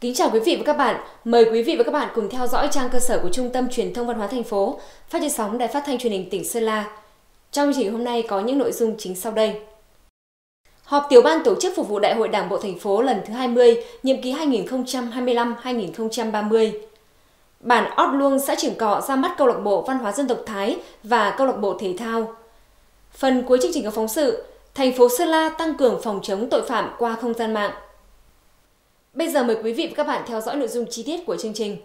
Kính chào quý vị và các bạn. Mời quý vị và các bạn cùng theo dõi trang cơ sở của Trung tâm Truyền thông Văn hóa thành phố, phát trên sóng Đài Phát thanh Truyền hình tỉnh Sơn La. Trong chương trình hôm nay có những nội dung chính sau đây. Họp tiểu ban tổ chức phục vụ Đại hội Đảng bộ thành phố lần thứ 20, nhiệm kỳ 2025-2030. Bản Ót Luông xã Triển Cọ ra mắt câu lạc bộ văn hóa dân tộc Thái và câu lạc bộ thể thao. Phần cuối chương trình có phóng sự, thành phố Sơn La tăng cường phòng chống tội phạm qua không gian mạng. Bây giờ mời quý vị và các bạn theo dõi nội dung chi tiết của chương trình.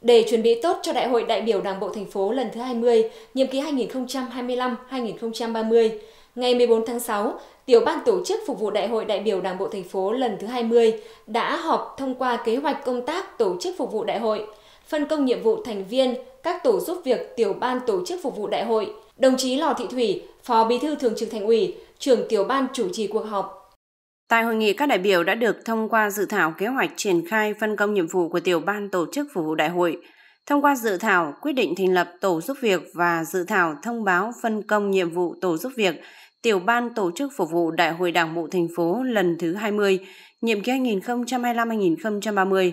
Để chuẩn bị tốt cho Đại hội đại biểu Đảng bộ thành phố lần thứ 20, nhiệm kỳ 2025-2030, ngày 14 tháng 6, Tiểu ban tổ chức phục vụ Đại hội đại biểu Đảng bộ thành phố lần thứ 20 đã họp thông qua kế hoạch công tác tổ chức phục vụ đại hội, phân công nhiệm vụ thành viên các tổ giúp việc tiểu ban tổ chức phục vụ đại hội. Đồng chí Lò Thị Thủy, Phó Bí thư Thường trực Thành ủy, trưởng tiểu ban chủ trì cuộc họp Tại hội nghị, các đại biểu đã được thông qua dự thảo kế hoạch triển khai phân công nhiệm vụ của tiểu ban tổ chức phục vụ đại hội, thông qua dự thảo quyết định thành lập tổ giúp việc và dự thảo thông báo phân công nhiệm vụ tổ giúp việc tiểu ban tổ chức phục vụ đại hội đảng bộ thành phố lần thứ 20, nhiệm kỳ 2025-2030.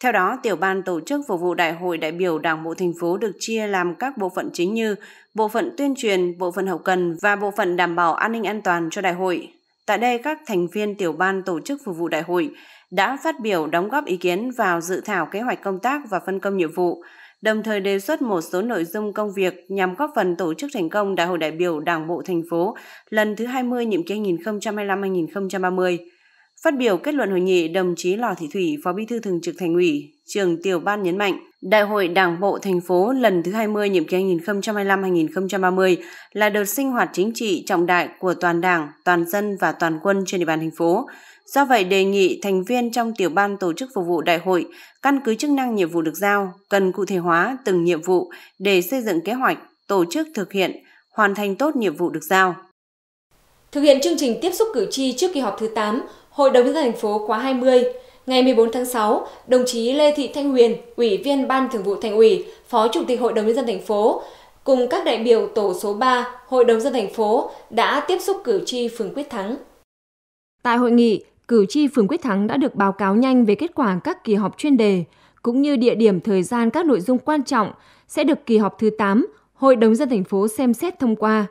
Theo đó, tiểu ban tổ chức phục vụ đại hội đại biểu đảng bộ thành phố được chia làm các bộ phận chính như bộ phận tuyên truyền, bộ phận hậu cần và bộ phận đảm bảo an ninh an toàn cho đại hội. Tại đây, các thành viên tiểu ban tổ chức phục vụ đại hội đã phát biểu đóng góp ý kiến vào dự thảo kế hoạch công tác và phân công nhiệm vụ, đồng thời đề xuất một số nội dung công việc nhằm góp phần tổ chức thành công Đại hội đại biểu Đảng bộ thành phố lần thứ 20 nhiệm kỳ 2025-2030. Phát biểu kết luận hội nghị, đồng chí Lò Thị Thủy, Phó Bí thư Thường trực Thành ủy, trường tiểu ban nhấn mạnh, Đại hội Đảng bộ thành phố lần thứ 20 nhiệm kỳ 2025-2030 là đợt sinh hoạt chính trị trọng đại của toàn Đảng, toàn dân và toàn quân trên địa bàn thành phố. Do vậy, đề nghị thành viên trong tiểu ban tổ chức phục vụ đại hội căn cứ chức năng nhiệm vụ được giao, cần cụ thể hóa từng nhiệm vụ để xây dựng kế hoạch, tổ chức thực hiện, hoàn thành tốt nhiệm vụ được giao. Thực hiện chương trình tiếp xúc cử tri trước kỳ họp thứ 8, Hội đồng nhân dân thành phố khóa 20, ngày 14 tháng 6, đồng chí Lê Thị Thanh Huyền, Ủy viên Ban Thường vụ Thành ủy, Phó Chủ tịch Hội đồng nhân dân thành phố cùng các đại biểu tổ số 3 Hội đồng dân thành phố đã tiếp xúc cử tri phường Quyết Thắng. Tại hội nghị, cử tri phường Quyết Thắng đã được báo cáo nhanh về kết quả các kỳ họp chuyên đề, cũng như địa điểm thời gian các nội dung quan trọng sẽ được kỳ họp thứ 8 Hội đồng dân thành phố xem xét thông qua.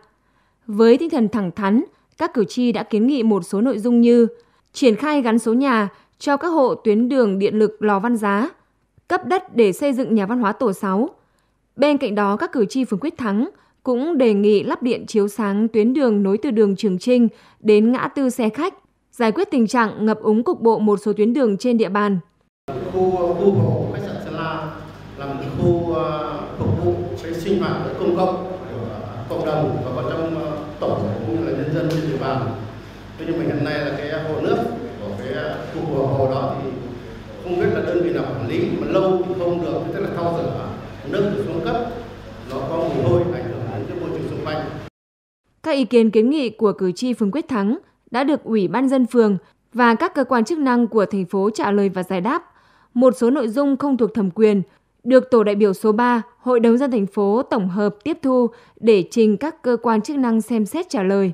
Với tinh thần thẳng thắn, các cử tri đã kiến nghị một số nội dung như triển khai gắn số nhà cho các hộ tuyến đường điện lực Lò Văn Giá, cấp đất để xây dựng nhà văn hóa tổ 6. Bên cạnh đó, các cử tri phường Quyết Thắng cũng đề nghị lắp điện chiếu sáng tuyến đường nối từ đường Trường Trinh đến ngã tư xe khách, giải quyết tình trạng ngập úng cục bộ một số tuyến đường trên địa bàn. Khu ờ, khu hộ khách sạn Sơn La là một khu ờ, phục vụ cái sinh hoạt công cộng của cộng đồng và có trong ờ, tổ cũng như là nhân dân trên địa bàn. Thế nhưng mà hiện nay là cái hồ nước của hồ đó thì không biết là đơn vị nào quản lý, mà lâu thì không được, tức là thao rửa nước xuống cấp, nó có mùi hôi, ảnh hưởng đến cái môi trường xung quanh. Các ý kiến kiến nghị của cử tri phường Quyết Thắng đã được Ủy ban dân phường và các cơ quan chức năng của thành phố trả lời và giải đáp. Một số nội dung không thuộc thẩm quyền được tổ đại biểu số 3 Hội đồng dân thành phố tổng hợp tiếp thu để trình các cơ quan chức năng xem xét trả lời.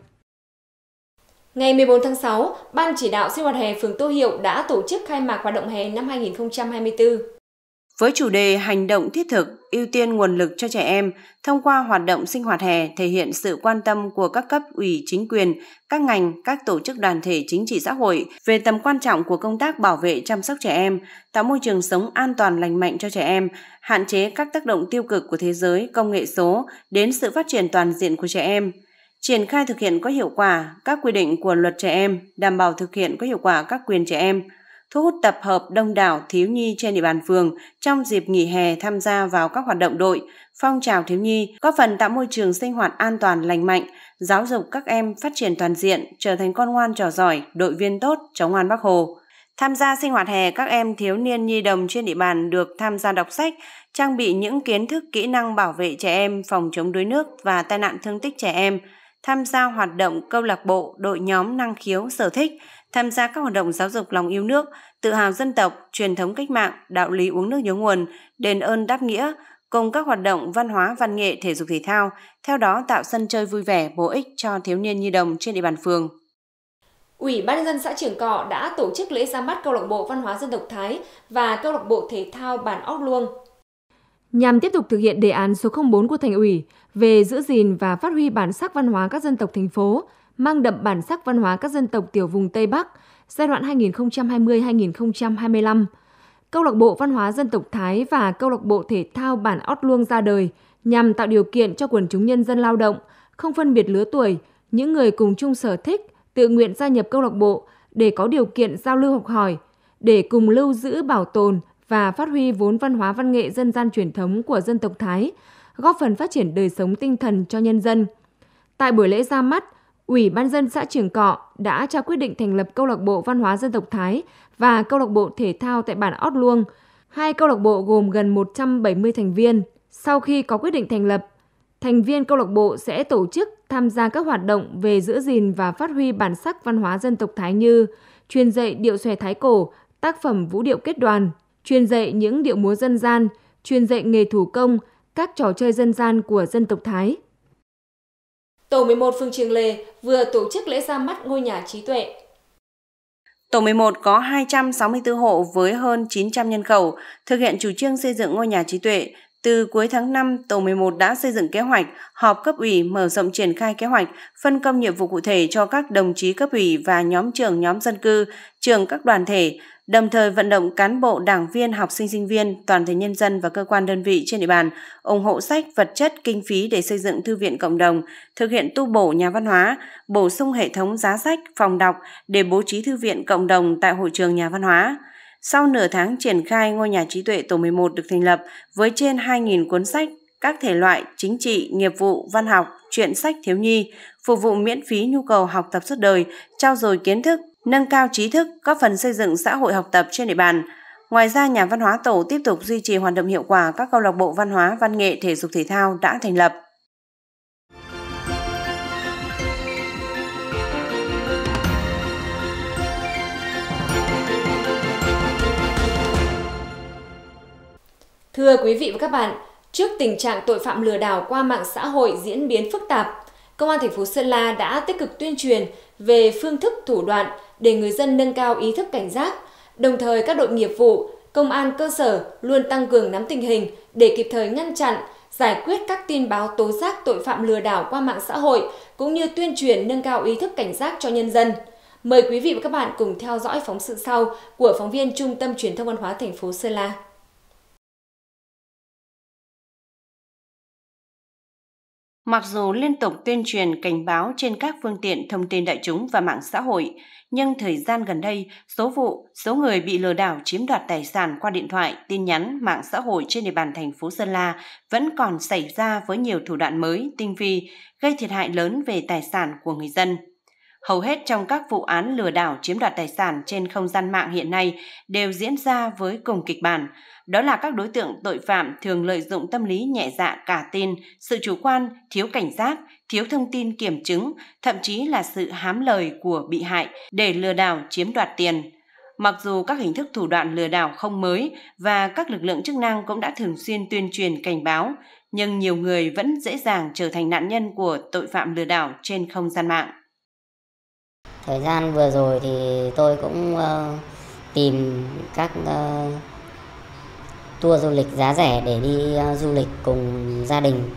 Ngày 14 tháng 6, Ban chỉ đạo sinh hoạt hè phường Tô Hiệu đã tổ chức khai mạc hoạt động hè năm 2024. Với chủ đề hành động thiết thực, ưu tiên nguồn lực cho trẻ em, thông qua hoạt động sinh hoạt hè thể hiện sự quan tâm của các cấp ủy chính quyền, các ngành, các tổ chức đoàn thể chính trị xã hội về tầm quan trọng của công tác bảo vệ chăm sóc trẻ em, tạo môi trường sống an toàn lành mạnh cho trẻ em, hạn chế các tác động tiêu cực của thế giới, công nghệ số đến sự phát triển toàn diện của trẻ em – triển khai thực hiện có hiệu quả các quy định của luật trẻ em, đảm bảo thực hiện có hiệu quả các quyền trẻ em, thu hút tập hợp đông đảo thiếu nhi trên địa bàn phường trong dịp nghỉ hè tham gia vào các hoạt động đội, phong trào thiếu nhi, góp phần tạo môi trường sinh hoạt an toàn lành mạnh, giáo dục các em phát triển toàn diện, trở thành con ngoan trò giỏi, đội viên tốt, chống ngoan Bắc Hồ. Tham gia sinh hoạt hè, các em thiếu niên nhi đồng trên địa bàn được tham gia đọc sách, trang bị những kiến thức kỹ năng bảo vệ trẻ em, phòng chống đuối nước và tai nạn thương tích trẻ em, tham gia hoạt động câu lạc bộ, đội nhóm năng khiếu, sở thích, tham gia các hoạt động giáo dục lòng yêu nước, tự hào dân tộc, truyền thống cách mạng, đạo lý uống nước nhớ nguồn, đền ơn đáp nghĩa, cùng các hoạt động văn hóa, văn nghệ, thể dục thể thao, theo đó tạo sân chơi vui vẻ, bổ ích cho thiếu niên nhi đồng trên địa bàn phường. Ủy ban nhân dân xã Trường Cọ đã tổ chức lễ ra mắt câu lạc bộ văn hóa dân tộc Thái và câu lạc bộ thể thao bản Óc Luông. Nhằm tiếp tục thực hiện đề án số 04 của thành ủy về giữ gìn và phát huy bản sắc văn hóa các dân tộc thành phố, mang đậm bản sắc văn hóa các dân tộc tiểu vùng Tây Bắc giai đoạn 2020-2025. Câu lạc bộ văn hóa dân tộc Thái và câu lạc bộ thể thao bản Ót Luông ra đời nhằm tạo điều kiện cho quần chúng nhân dân lao động, không phân biệt lứa tuổi, những người cùng chung sở thích, tự nguyện gia nhập câu lạc bộ để có điều kiện giao lưu học hỏi, để cùng lưu giữ bảo tồn và phát huy vốn văn hóa văn nghệ dân gian truyền thống của dân tộc Thái, góp phần phát triển đời sống tinh thần cho nhân dân. Tại buổi lễ ra mắt, Ủy ban dân xã Trường Cọ đã trao quyết định thành lập câu lạc bộ văn hóa dân tộc Thái và câu lạc bộ thể thao tại bản Ót Luông. Hai câu lạc bộ gồm gần 170 thành viên. Sau khi có quyết định thành lập, thành viên câu lạc bộ sẽ tổ chức tham gia các hoạt động về giữ gìn và phát huy bản sắc văn hóa dân tộc Thái như truyền dạy điệu xòe Thái cổ, tác phẩm vũ điệu kết đoàn, truyền dạy những điệu múa dân gian, truyền dạy nghề thủ công, các trò chơi dân gian của dân tộc Thái. Tổ 11 phường Trường Lề vừa tổ chức lễ ra mắt ngôi nhà trí tuệ. Tổ 11 có 264 hộ với hơn 900 nhân khẩu, thực hiện chủ trương xây dựng ngôi nhà trí tuệ. Từ cuối tháng 5, Tổ 11 đã xây dựng kế hoạch, họp cấp ủy mở rộng triển khai kế hoạch, phân công nhiệm vụ cụ thể cho các đồng chí cấp ủy và nhóm trưởng nhóm dân cư, trưởng các đoàn thể, đồng thời vận động cán bộ, đảng viên, học sinh, sinh viên, toàn thể nhân dân và cơ quan đơn vị trên địa bàn ủng hộ sách, vật chất, kinh phí để xây dựng thư viện cộng đồng, thực hiện tu bổ nhà văn hóa, bổ sung hệ thống giá sách, phòng đọc để bố trí thư viện cộng đồng tại hội trường nhà văn hóa. Sau nửa tháng triển khai, ngôi nhà trí tuệ tổ 11 được thành lập với trên 2.000 cuốn sách, các thể loại chính trị, nghiệp vụ, văn học, truyện sách thiếu nhi, phục vụ miễn phí nhu cầu học tập suốt đời, trao dồi kiến thức, nâng cao trí thức, góp phần xây dựng xã hội học tập trên địa bàn. Ngoài ra, nhà văn hóa tổ tiếp tục duy trì hoạt động hiệu quả các câu lạc bộ văn hóa, văn nghệ, thể dục thể thao đã thành lập. Thưa quý vị và các bạn, trước tình trạng tội phạm lừa đảo qua mạng xã hội diễn biến phức tạp, Công an thành phố Sơn La đã tích cực tuyên truyền về phương thức thủ đoạn để người dân nâng cao ý thức cảnh giác. Đồng thời các đội nghiệp vụ, công an cơ sở luôn tăng cường nắm tình hình để kịp thời ngăn chặn, giải quyết các tin báo tố giác tội phạm lừa đảo qua mạng xã hội cũng như tuyên truyền nâng cao ý thức cảnh giác cho nhân dân. Mời quý vị và các bạn cùng theo dõi phóng sự sau của phóng viên Trung tâm Truyền thông Văn hóa thành phố Sơn La. Mặc dù liên tục tuyên truyền cảnh báo trên các phương tiện thông tin đại chúng và mạng xã hội, nhưng thời gian gần đây, số vụ, số người bị lừa đảo chiếm đoạt tài sản qua điện thoại, tin nhắn, mạng xã hội trên địa bàn thành phố Sơn La vẫn còn xảy ra với nhiều thủ đoạn mới, tinh vi, gây thiệt hại lớn về tài sản của người dân. Hầu hết trong các vụ án lừa đảo chiếm đoạt tài sản trên không gian mạng hiện nay đều diễn ra với cùng kịch bản, đó là các đối tượng tội phạm thường lợi dụng tâm lý nhẹ dạ cả tin, sự chủ quan, thiếu cảnh giác, thiếu thông tin kiểm chứng, thậm chí là sự hám lời của bị hại để lừa đảo chiếm đoạt tiền. Mặc dù các hình thức thủ đoạn lừa đảo không mới và các lực lượng chức năng cũng đã thường xuyên tuyên truyền cảnh báo, nhưng nhiều người vẫn dễ dàng trở thành nạn nhân của tội phạm lừa đảo trên không gian mạng. Thời gian vừa rồi thì tôi cũng uh, tìm các uh, tour du lịch giá rẻ để đi uh, du lịch cùng gia đình.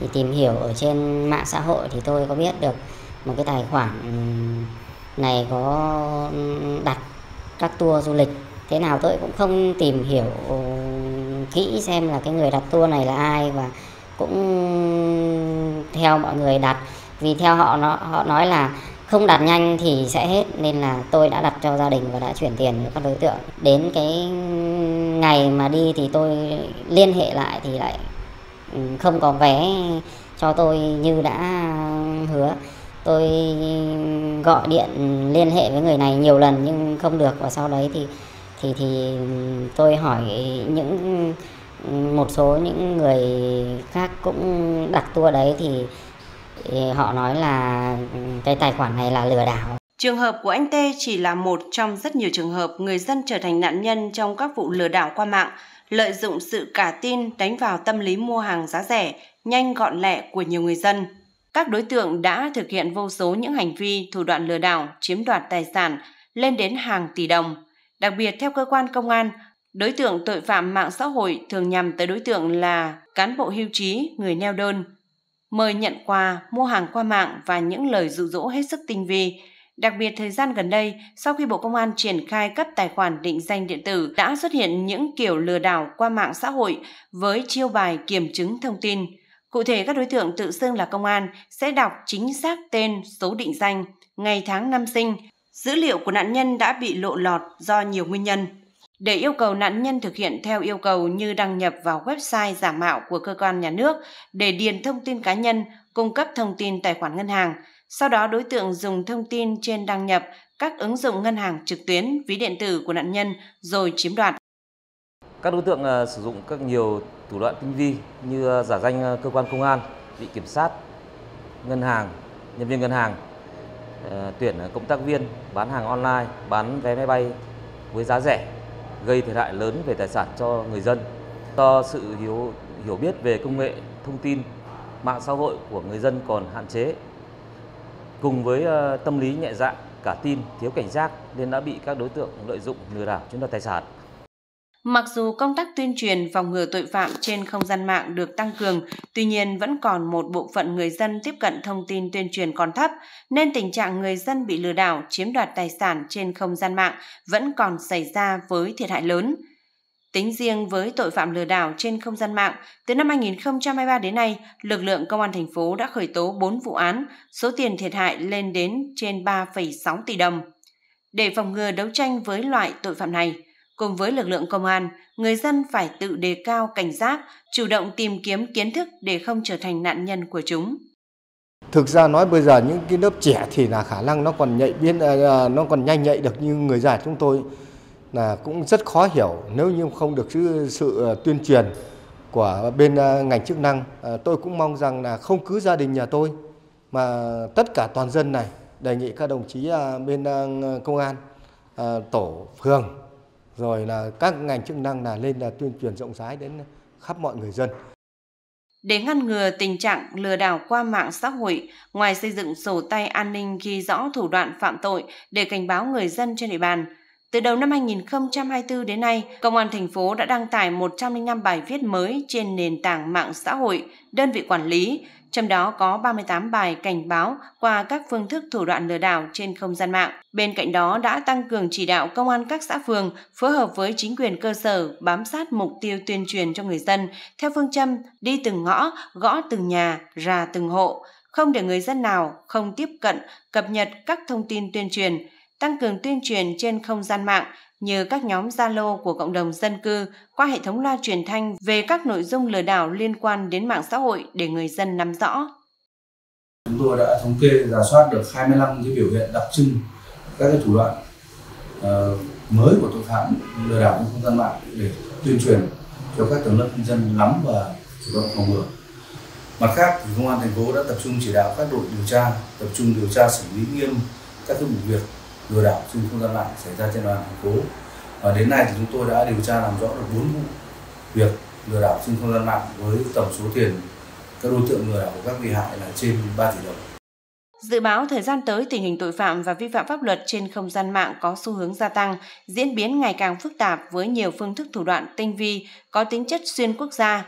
Thì tìm hiểu ở trên mạng xã hội thì tôi có biết được một cái tài khoản này có đặt các tour du lịch. Thế nào tôi cũng không tìm hiểu kỹ xem là cái người đặt tour này là ai và cũng theo mọi người đặt. Vì theo họ nó họ nói là không đặt nhanh thì sẽ hết, nên là tôi đã đặt cho gia đình và đã chuyển tiền cho các đối tượng. Đến cái ngày mà đi thì tôi liên hệ lại thì lại ừ, không có vé cho tôi như đã hứa. Tôi gọi điện liên hệ với người này nhiều lần nhưng không được và sau đấy thì thì thì ừ, tôi hỏi những ừ, một số những người khác cũng đặt tour đấy thì họ nói là cái tài khoản này là lừa đảo. Trường hợp của anh Tê chỉ là một trong rất nhiều trường hợp người dân trở thành nạn nhân trong các vụ lừa đảo qua mạng, lợi dụng sự cả tin đánh vào tâm lý mua hàng giá rẻ, nhanh gọn lẹ của nhiều người dân. các đối tượng đã thực hiện vô số những hành vi thủ đoạn lừa đảo, chiếm đoạt tài sản lên đến hàng tỷ đồng. Đặc biệt theo cơ quan công an, đối tượng tội phạm mạng xã hội thường nhằm tới đối tượng là cán bộ hưu trí, người neo đơn, mời nhận quà, mua hàng qua mạng và những lời dụ dỗ hết sức tinh vi. Đặc biệt thời gian gần đây, sau khi Bộ Công an triển khai cấp tài khoản định danh điện tử đã xuất hiện những kiểu lừa đảo qua mạng xã hội với chiêu bài kiểm chứng thông tin. Cụ thể các đối tượng tự xưng là công an sẽ đọc chính xác tên, số định danh, ngày tháng năm sinh. Dữ liệu của nạn nhân đã bị lộ lọt do nhiều nguyên nhân. Để yêu cầu nạn nhân thực hiện theo yêu cầu như đăng nhập vào website giả mạo của cơ quan nhà nước để điền thông tin cá nhân, cung cấp thông tin tài khoản ngân hàng. Sau đó đối tượng dùng thông tin trên đăng nhập các ứng dụng ngân hàng trực tuyến, ví điện tử của nạn nhân rồi chiếm đoạt. Các đối tượng ờ, sử dụng các nhiều thủ đoạn tinh vi như ờ, giả danh ờ, cơ quan công an, vị kiểm sát, ngân hàng, nhân viên ngân hàng, tuyển cộng tác viên, bán hàng online, bán vé máy bay với giá rẻ gây thiệt hại lớn về tài sản cho người dân. Do sự hiểu hiểu biết về công nghệ thông tin, mạng xã hội của người dân còn hạn chế, cùng với ờ, tâm lý nhẹ dạ, cả tin, thiếu cảnh giác nên đã bị các đối tượng lợi dụng lừa đảo chiếm đoạt tài sản. Mặc dù công tác tuyên truyền phòng ngừa tội phạm trên không gian mạng được tăng cường, tuy nhiên vẫn còn một bộ phận người dân tiếp cận thông tin tuyên truyền còn thấp, nên tình trạng người dân bị lừa đảo chiếm đoạt tài sản trên không gian mạng vẫn còn xảy ra với thiệt hại lớn. Tính riêng với tội phạm lừa đảo trên không gian mạng, từ năm 2023 đến nay, lực lượng công an thành phố đã khởi tố 4 vụ án, số tiền thiệt hại lên đến trên 3,6 tỷ đồng. Để phòng ngừa đấu tranh với loại tội phạm này, Cùng với lực lượng công an, người dân phải tự đề cao cảnh giác, chủ động tìm kiếm kiến thức để không trở thành nạn nhân của chúng. Thực ra nói bây giờ những cái lớp trẻ thì là khả năng nó còn nhạy biến à, à, nó còn nhanh nhạy được như người già chúng tôi là cũng rất khó hiểu nếu như không được sự, sự à, tuyên truyền của bên ngành chức năng. Tôi cũng mong rằng là không cứ gia đình nhà tôi mà tất cả toàn dân này đề nghị các đồng chí bên công an tổ phường rồi là các ngành chức năng là lên là tuyên truyền rộng rãi đến khắp mọi người dân. Để ngăn ngừa tình trạng lừa đảo qua mạng xã hội, ngoài xây dựng sổ tay an ninh ghi rõ thủ đoạn phạm tội để cảnh báo người dân trên địa bàn, từ đầu năm 2024 đến nay, Công an thành phố đã đăng tải 105 bài viết mới trên nền tảng mạng xã hội, đơn vị quản lý, trong đó có 38 bài cảnh báo qua các phương thức thủ đoạn lừa đảo trên không gian mạng. Bên cạnh đó đã tăng cường chỉ đạo công an các xã phường phối hợp với chính quyền cơ sở bám sát mục tiêu tuyên truyền cho người dân theo phương châm đi từng ngõ, gõ từng nhà, ra từng hộ, không để người dân nào không tiếp cận, cập nhật các thông tin tuyên truyền, tăng cường tuyên truyền trên không gian mạng như các nhóm Zalo của cộng đồng dân cư qua hệ thống loa truyền thanh về các nội dung lừa đảo liên quan đến mạng xã hội để người dân nắm rõ. Chúng tôi đã thống kê giả soát được 25 cái biểu hiện đặc trưng các cái thủ đoạn uh, mới của tội phạm lừa đảo trên không gian mạng để tuyên truyền cho các tầng lớp nhân dân nắm và chủ động phòng ngừa. Mặt khác, thì công an thành phố đã tập trung chỉ đạo các đội điều tra tập trung điều tra xử lý nghiêm các cái vụ việc lừa đảo trên không gian mạng xảy ra trên địa bàn thành phố và đến nay thì chúng tôi đã điều tra làm rõ được 4 vụ việc lừa đảo trên không gian mạng với tổng số tiền các đối tượng lừa đảo của các bị hại là trên 3 tỷ đồng. Dự báo thời gian tới tình hình tội phạm và vi phạm pháp luật trên không gian mạng có xu hướng gia tăng, diễn biến ngày càng phức tạp với nhiều phương thức thủ đoạn tinh vi, có tính chất xuyên quốc gia.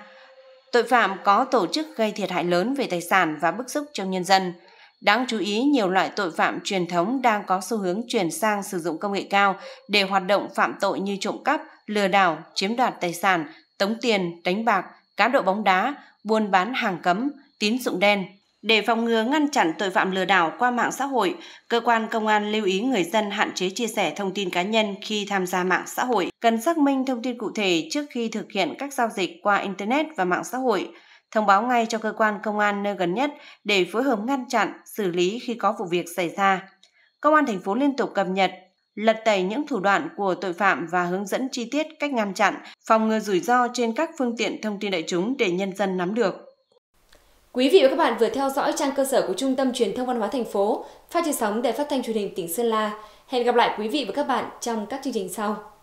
Tội phạm có tổ chức gây thiệt hại lớn về tài sản và bức xúc trong nhân dân. Đáng chú ý, nhiều loại tội phạm truyền thống đang có xu hướng chuyển sang sử dụng công nghệ cao để hoạt động phạm tội như trộm cắp, lừa đảo, chiếm đoạt tài sản, tống tiền, đánh bạc, cá độ bóng đá, buôn bán hàng cấm, tín dụng đen. Để phòng ngừa ngăn chặn tội phạm lừa đảo qua mạng xã hội, cơ quan công an lưu ý người dân hạn chế chia sẻ thông tin cá nhân khi tham gia mạng xã hội, cần xác minh thông tin cụ thể trước khi thực hiện các giao dịch qua internet và mạng xã hội thông báo ngay cho cơ quan công an nơi gần nhất để phối hợp ngăn chặn, xử lý khi có vụ việc xảy ra. Công an thành phố liên tục cập nhật, lật tẩy những thủ đoạn của tội phạm và hướng dẫn chi tiết cách ngăn chặn, phòng ngừa rủi ro trên các phương tiện thông tin đại chúng để nhân dân nắm được. Quý vị và các bạn vừa theo dõi trang cơ sở của Trung tâm Truyền thông Văn hóa thành phố, phát trên sóng Đài Phát thanh Truyền hình tỉnh Sơn La. Hẹn gặp lại quý vị và các bạn trong các chương trình sau.